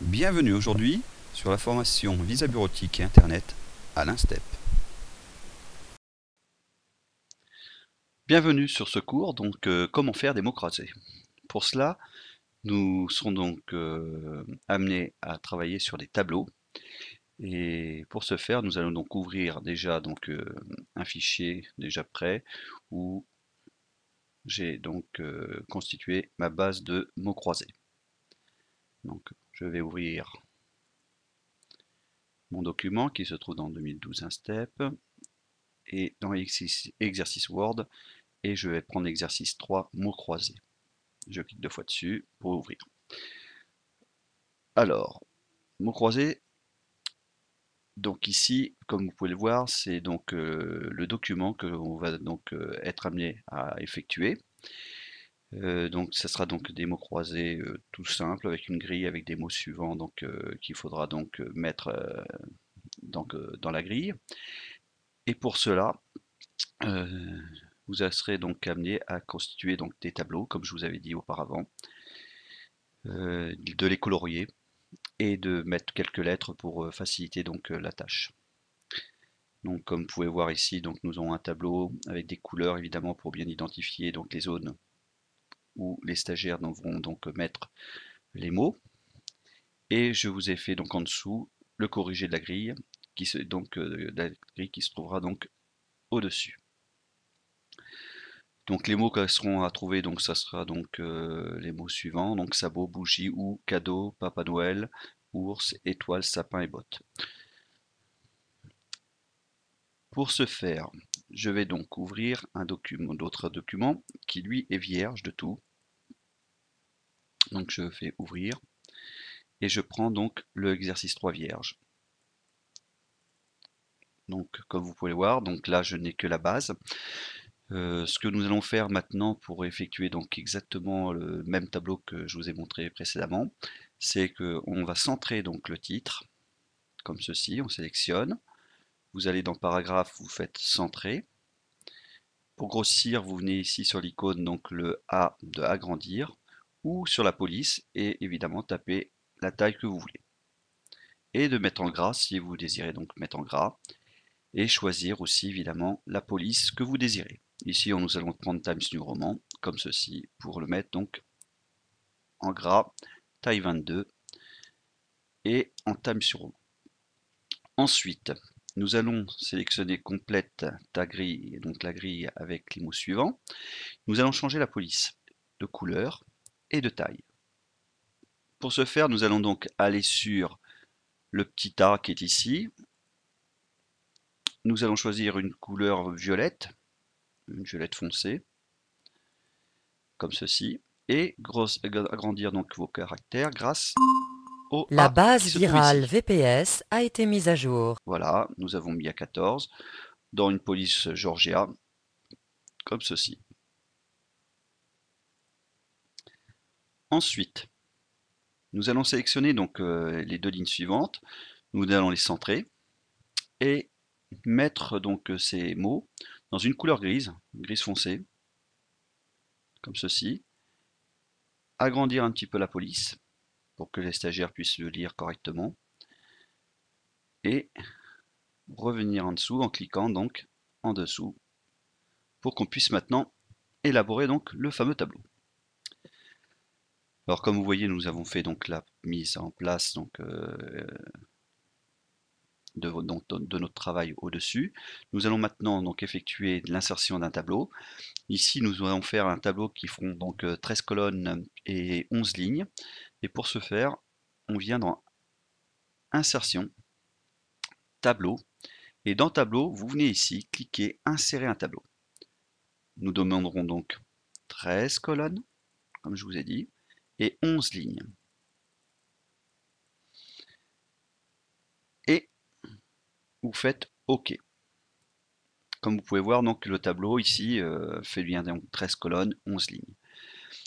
Bienvenue aujourd'hui sur la formation Visa Bureautique et Internet à l'INSTEP. Bienvenue sur ce cours, donc euh, comment faire des mots croisés. Pour cela, nous serons donc euh, amenés à travailler sur des tableaux. Et pour ce faire, nous allons donc ouvrir déjà donc, euh, un fichier déjà prêt où j'ai donc constitué ma base de mots croisés. Je vais ouvrir mon document qui se trouve dans 2012 step et dans exercice Word et je vais prendre l'exercice 3 mots croisés. Je clique deux fois dessus pour ouvrir. Alors, mots croisés, donc ici, comme vous pouvez le voir, c'est donc euh, le document que l'on va donc euh, être amené à effectuer. Euh, donc ça sera donc des mots croisés euh, tout simples avec une grille avec des mots suivants donc euh, qu'il faudra donc mettre dans la grille. Et pour cela, vous serez donc amené à constituer des tableaux, comme je vous avais dit auparavant, de les colorier et de mettre quelques lettres pour faciliter donc la tâche. Donc comme vous pouvez voir ici, donc nous avons un tableau avec des couleurs évidemment pour bien identifier donc les zones où les stagiaires devront donc mettre les mots. Et je vous ai fait donc en dessous le corrigé de la grille, qui se, donc euh, la grille qui se trouvera donc au-dessus. Donc les mots qui seront à trouver, donc ça sera donc euh, les mots suivants, donc sabot, bougie ou cadeau, Papa Noël, ours, étoile, sapin et botte. Pour ce faire, je vais donc ouvrir un document, d'autres documents qui lui est vierge de tout. Donc je fais ouvrir et je prends donc l'exercice 3 vierge. Donc comme vous pouvez le voir, donc là je n'ai que la base. Euh, ce que nous allons faire maintenant pour effectuer donc exactement le même tableau que je vous ai montré précédemment, c'est qu'on va centrer donc le titre, comme ceci, on sélectionne, vous allez dans paragraphe, vous faites centrer. Pour grossir, vous venez ici sur l'icône, donc le A de agrandir, ou sur la police, et évidemment taper la taille que vous voulez. Et de mettre en gras si vous désirez donc mettre en gras, et choisir aussi évidemment la police que vous désirez. Ici, nous allons prendre Times New Roman, comme ceci, pour le mettre donc en gras, taille 22, et en Times New Roman. Ensuite, nous allons sélectionner complète ta grille, donc la grille avec les mots suivants. Nous allons changer la police de couleur et de taille. Pour ce faire, nous allons donc aller sur le petit A qui est ici. Nous allons choisir une couleur violette, une violette foncée, comme ceci, et agrandir donc vos caractères grâce la base virale VPS a été mise à jour. Voilà, nous avons mis à 14 dans une police Georgia, comme ceci. Ensuite, nous allons sélectionner donc euh, les deux lignes suivantes. Nous allons les centrer et mettre donc ces mots dans une couleur grise, grise foncée, comme ceci. Agrandir un petit peu la police pour que les stagiaires puissent le lire correctement. Et revenir en dessous en cliquant donc en dessous pour qu'on puisse maintenant élaborer donc le fameux tableau. Alors comme vous voyez, nous avons fait donc la mise en place donc, euh, de, notre travail au-dessus. Nous allons maintenant donc effectuer l'insertion d'un tableau. Ici, nous allons faire un tableau qui feront donc 13 euh, colonnes et 11 lignes. Et pour ce faire, on vient dans Insertion, Tableau, et dans Tableau, vous venez ici, cliquez Insérer un tableau. Nous demanderons donc 13 colonnes, comme je vous ai dit, et 11 lignes. Et vous faites OK. Comme vous pouvez voir, donc le tableau ici euh, fait bien donc 13 colonnes, 11 lignes.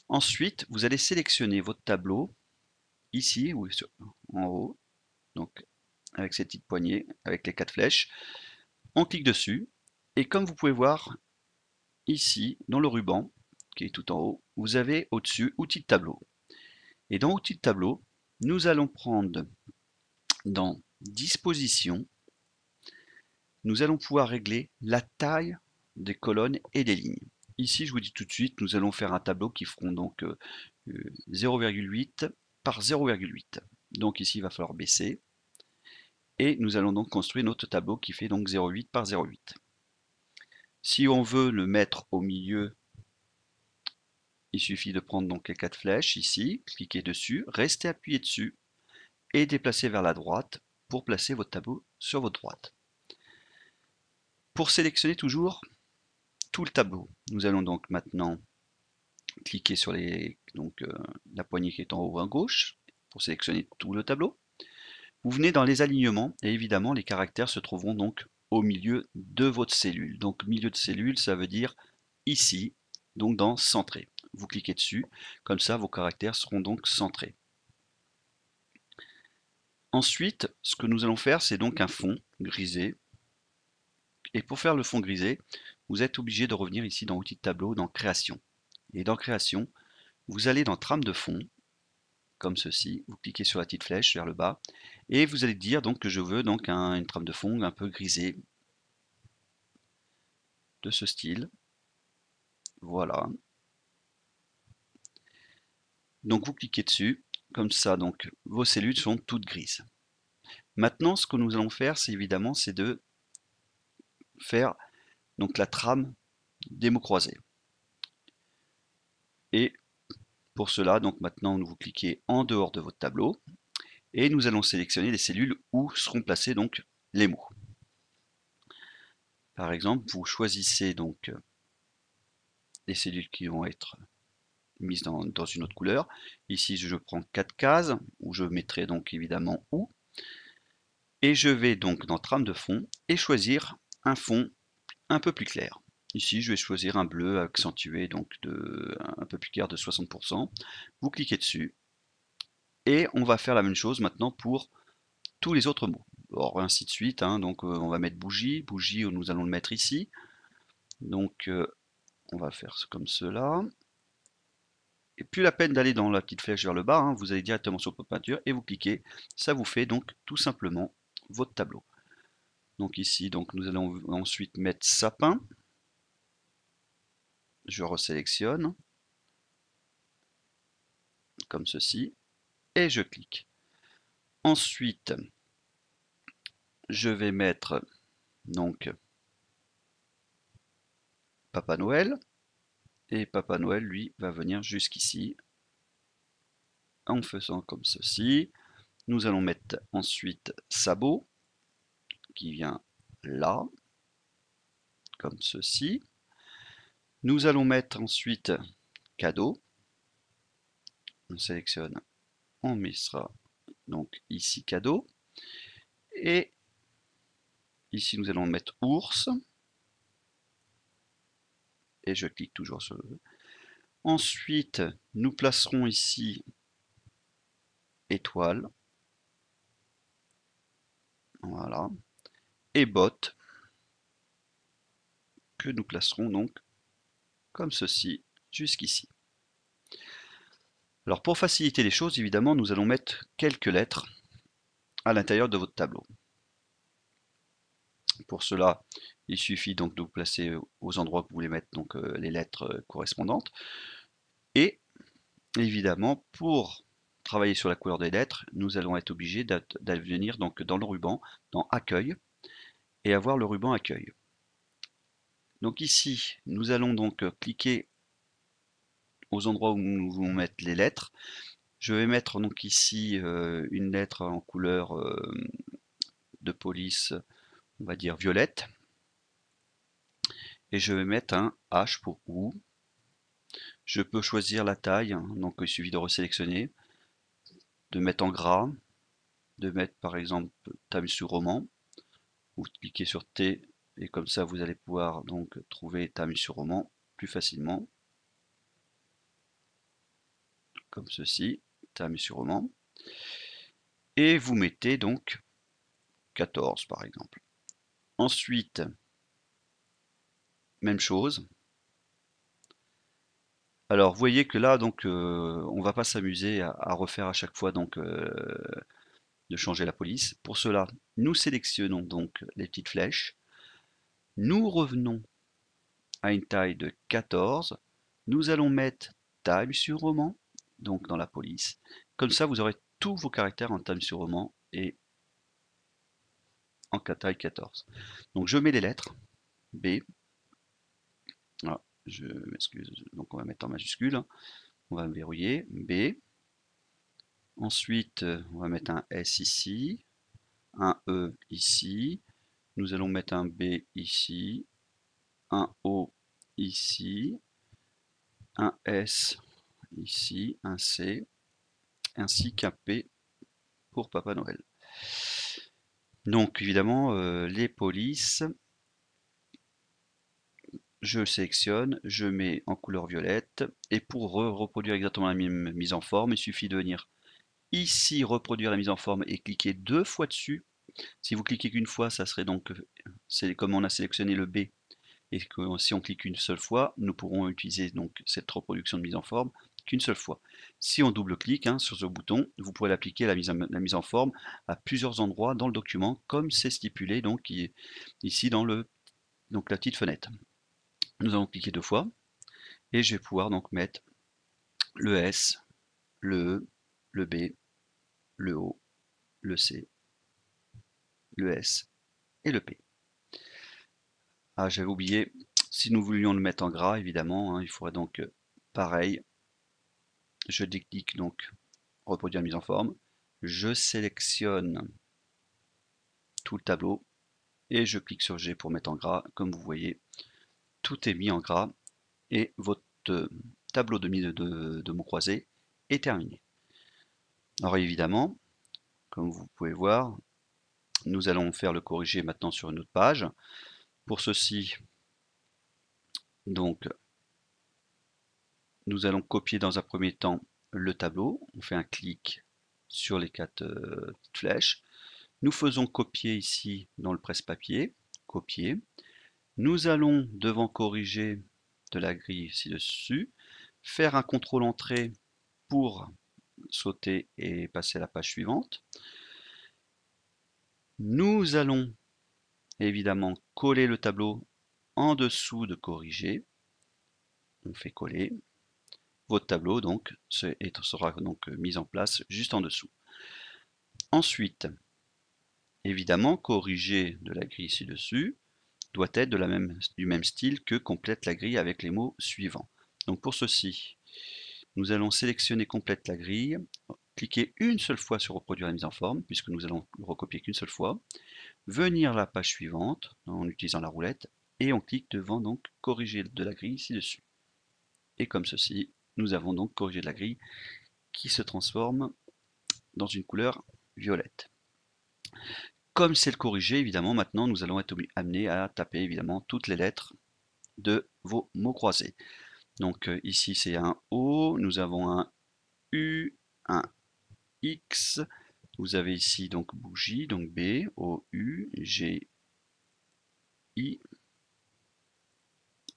Ensuite, vous allez sélectionner votre tableau ici, ou en haut, donc avec cette petite poignée, avec les quatre flèches. On clique dessus, et comme vous pouvez voir, ici, dans le ruban, qui est tout en haut, vous avez au-dessus Outils de tableau. Et dans Outils de tableau, nous allons prendre dans disposition, nous allons pouvoir régler la taille des colonnes et des lignes. Ici, je vous dis tout de suite, nous allons faire un tableau qui feront donc 0,8 euh, par 0,8. Donc ici, il va falloir baisser. Et nous allons donc construire notre tableau qui fait donc 0,8 par 0,8. Si on veut le mettre au milieu, il suffit de prendre donc les quatre flèches ici, cliquer dessus, rester appuyé dessus et déplacer vers la droite pour placer votre tableau sur votre droite. Pour sélectionner toujours tout le tableau, nous allons donc maintenant cliquer sur euh, la poignée qui est en haut à gauche pour sélectionner tout le tableau. Vous venez dans les alignements et évidemment les caractères se trouveront donc au milieu de votre cellule. Donc milieu de cellule, ça veut dire ici, donc dans centré. Vous cliquez dessus, comme ça vos caractères seront donc centrés. Ensuite, ce que nous allons faire, c'est donc un fond grisé. Et pour faire le fond grisé, vous êtes obligé de revenir ici dans Outils de tableau, dans Création. Et dans Création, vous allez dans Trame de fond, comme ceci. Vous cliquez sur la petite flèche vers le bas et vous allez dire donc que je veux donc une trame de fond un peu grisée de ce style. Voilà. Donc vous cliquez dessus, comme ça donc vos cellules sont toutes grises. Maintenant ce que nous allons faire c'est évidemment c'est de faire donc la trame des mots croisés. Et pour cela, donc maintenant, vous cliquez en dehors de votre tableau et nous allons sélectionner les cellules où seront placés donc les mots. Par exemple, vous choisissez donc les cellules qui vont être mises dans, une autre couleur. Ici, je prends quatre cases où je mettrai donc évidemment où. Et je vais donc dans trame de fond et choisir un fond un peu plus clair. Ici, je vais choisir un bleu accentué, donc de, un peu plus clair de 60%. Vous cliquez dessus. Et on va faire la même chose maintenant pour tous les autres mots. Or, ainsi de suite. Hein. donc, euh, on va mettre bougie. Bougie, nous allons le mettre ici. Donc, euh, on va faire comme cela. Et plus la peine d'aller dans la petite flèche vers le bas, hein. vous allez directement sur votre peinture et vous cliquez. Ça vous fait donc tout simplement votre tableau. Donc ici, donc, nous allons ensuite mettre sapin je resélectionne, comme ceci, et je clique. Ensuite, je vais mettre donc Papa Noël, et Papa Noël, lui, va venir jusqu'ici, en faisant comme ceci. Nous allons mettre ensuite Sabot, qui vient là, comme ceci. Nous allons mettre ensuite cadeau. On sélectionne, on mettra donc ici cadeau. Et ici nous allons mettre ours. Et je clique toujours sur le... Ensuite, nous placerons ici étoile. Voilà. Et bot que nous placerons donc comme ceci, jusqu'ici. Alors pour faciliter les choses, évidemment, nous allons mettre quelques lettres à l'intérieur de votre tableau. Pour cela, il suffit donc de vous placer aux endroits que vous voulez mettre donc, euh, les lettres euh, correspondantes. Et évidemment, pour travailler sur la couleur des lettres, nous allons être obligés d'aller venir dans le ruban, dans Accueil, et avoir le ruban Accueil. Donc ici, nous allons donc euh, cliquer aux endroits où nous voulons mettre les lettres. Je vais mettre donc ici euh, une lettre en couleur euh, de police, on va dire violette. Et je vais mettre un H pour OU. Je peux choisir la taille, hein, donc il suffit de resélectionner, de mettre en gras, de mettre par exemple Times sur roman. Vous cliquez sur T et comme ça vous allez pouvoir donc trouver Times sur roman plus facilement comme ceci Times sur roman et vous mettez donc 14 par exemple ensuite même chose Alors, vous voyez que là, donc, euh, on va pas s'amuser à, à refaire à chaque fois donc euh, de changer la police. Pour cela, nous sélectionnons donc les petites flèches. Nous revenons à une taille de 14. Nous allons mettre Time sur roman, donc dans la police. Comme ça, vous aurez tous vos caractères en Time sur roman et en taille 14. Donc je mets les lettres B. Ah, je m'excuse. Donc on va mettre en majuscule. On va verrouiller B. Ensuite, on va mettre un S ici, un E ici. Nous allons mettre un B ici, un O ici, un S ici, un C, ainsi qu'un P pour Papa Noël. Donc évidemment, euh, les polices, je sélectionne, je mets en couleur violette, et pour reproduire exactement la même mise en forme, il suffit de venir ici reproduire la mise en forme et cliquer deux fois dessus. Si vous cliquez qu'une fois, ça serait donc, c'est comme on a sélectionné le B, et que si on clique une seule fois, nous pourrons utiliser donc cette reproduction de mise en forme qu'une seule fois. Si on double-clique hein, sur ce bouton, vous pourrez l'appliquer la mise, en, la mise en forme à plusieurs endroits dans le document, comme c'est stipulé donc ici dans le, donc la petite fenêtre. Nous allons cliquer deux fois, et je vais pouvoir donc mettre le S, le E, le B, le O, le C, le S et le P. Ah, j'avais oublié, si nous voulions le mettre en gras, évidemment, hein, il faudrait donc euh, pareil, je déclique donc reproduire mise en forme, je sélectionne tout le tableau et je clique sur G pour mettre en gras. Comme vous voyez, tout est mis en gras et votre euh, tableau de, de, de mots croisés est terminé. Alors évidemment, comme vous pouvez voir, nous allons faire le corriger maintenant sur une autre page. Pour ceci, donc, nous allons copier dans un premier temps le tableau. On fait un clic sur les quatre euh, flèches. Nous faisons copier ici dans le presse-papier, copier. Nous allons, devant corriger de la grille ci-dessus, faire un contrôle entrée pour sauter et passer à la page suivante. Nous allons évidemment coller le tableau en dessous de corriger. On fait coller, votre tableau donc sera donc euh, mis en place juste en dessous. Ensuite, évidemment, corriger de la grille ci-dessus doit être du même style que complète la grille avec les mots suivants. Donc pour ceci, nous allons sélectionner complète la grille, cliquer une seule fois sur reproduire la mise en forme, puisque nous allons recopier qu'une seule fois, venir à la page suivante en utilisant la roulette, et on clique devant donc corriger de la grille ci-dessus. Et comme ceci, nous avons donc corrigé de la grille qui se transforme dans une couleur violette. Comme c'est le corrigé, évidemment, maintenant nous allons être amenés à taper évidemment toutes les lettres de vos mots croisés. Donc euh, ici c'est un O, nous avons un U, un X, vous avez ici donc bougie, donc B, O, U, G, I,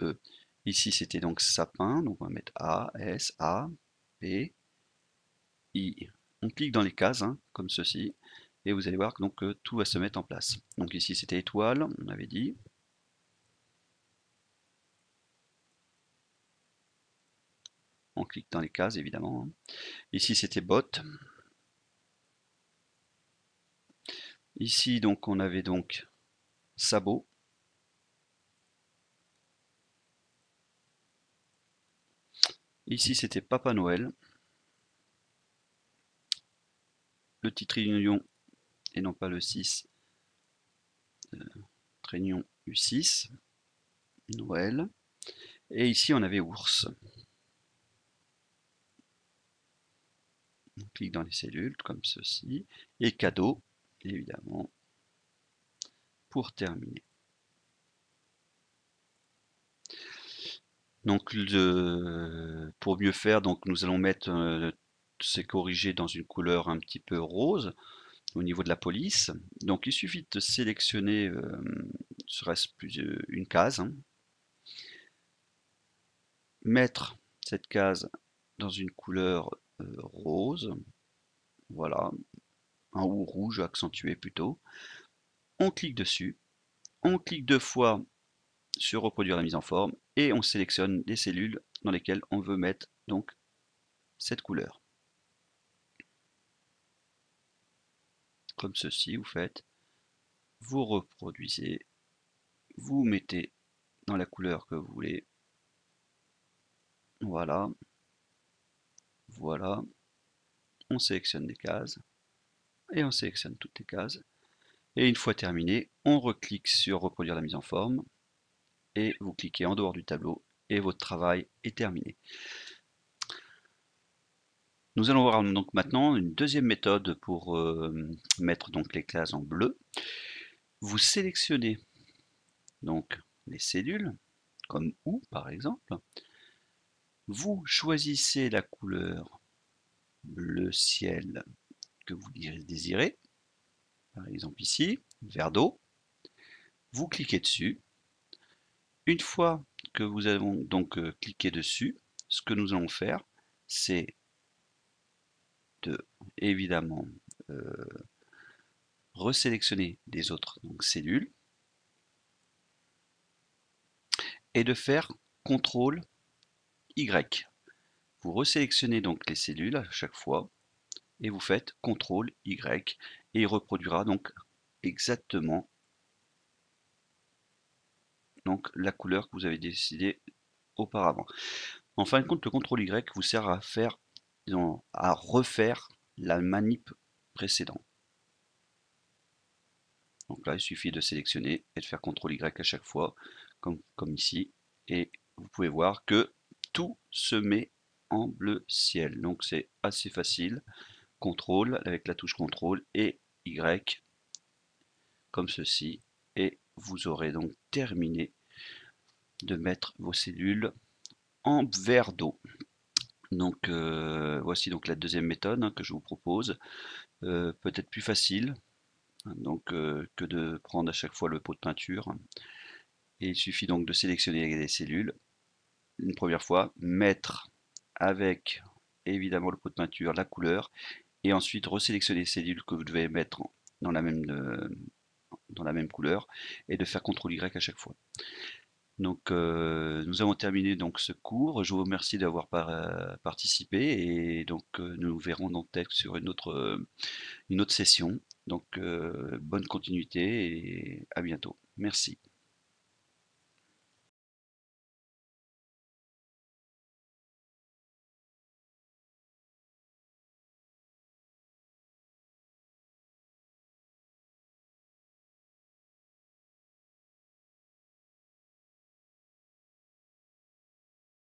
E. Ici, c'était donc sapin, donc on va mettre A, S, A, P, I. On clique dans les cases, hein, comme ceci, et vous allez voir que, donc, tout va se mettre en place. Donc ici, c'était étoile, on avait dit. On clique dans les cases, évidemment. Hein. Ici, c'était botte. Ici, donc, on avait donc sabot. Ici, c'était Papa Noël. Le petit trillion et non pas le 6. Euh, trénion U6. Noël. Et ici, on avait ours. On clique dans les cellules, comme ceci. Et cadeau, évidemment, pour terminer. Donc pour mieux faire, donc nous allons mettre euh, ces corrigés dans une couleur un petit peu rose au niveau de la police. Donc il suffit de sélectionner euh, serait plus euh, une case, hein. mettre cette case dans une couleur rose, voilà, ou rouge accentué plutôt. On clique dessus, on clique deux fois sur reproduire la mise en forme et on sélectionne les cellules dans lesquelles on veut mettre donc cette couleur. Comme ceci, vous faites, vous reproduisez, vous mettez dans la couleur que vous voulez. Voilà. Voilà. On sélectionne des cases et on sélectionne toutes les cases. Et une fois terminé, on reclique sur reproduire la mise en forme et vous cliquez en dehors du tableau et votre travail est terminé. Nous allons voir donc maintenant une deuxième méthode pour euh, mettre donc les cases en bleu. Vous sélectionnez donc les cellules, comme OU par exemple. Vous choisissez la couleur bleu ciel que vous désirez, par exemple ici, vert d'eau. Vous cliquez dessus une fois que vous avez donc euh, cliqué dessus, ce que nous allons faire, c'est de évidemment euh, resélectionner les autres cellules et de faire CTRL Y. Vous resélectionnez donc les cellules à chaque fois et vous faites CTRL Y et il reproduira donc exactement donc la couleur que vous avez décidé auparavant. En fin de compte, le CTRL Y vous sert à faire, à refaire la manip précédente. Donc là, il suffit de sélectionner et de faire CTRL Y à chaque fois, comme, comme ici. Et vous pouvez voir que tout se met en bleu ciel. Donc c'est assez facile. CTRL avec la touche CTRL et Y comme ceci. Et vous aurez donc terminé de mettre vos cellules en verre d'eau. Donc euh, voici donc la deuxième méthode hein, que je vous propose, euh, peut-être plus facile hein, donc, euh, que de prendre à chaque fois le pot de peinture. Et il suffit donc de sélectionner les cellules une première fois, mettre avec évidemment le pot de peinture la couleur et ensuite resélectionner les cellules que vous devez mettre dans la même, dans la même couleur et de faire CTRL Y à chaque fois. Donc, euh, nous avons terminé donc ce cours. Je vous remercie d'avoir euh, participé et donc euh, nous verrons dans texte sur une autre, une autre session. Donc, bonne continuité et à bientôt. Merci.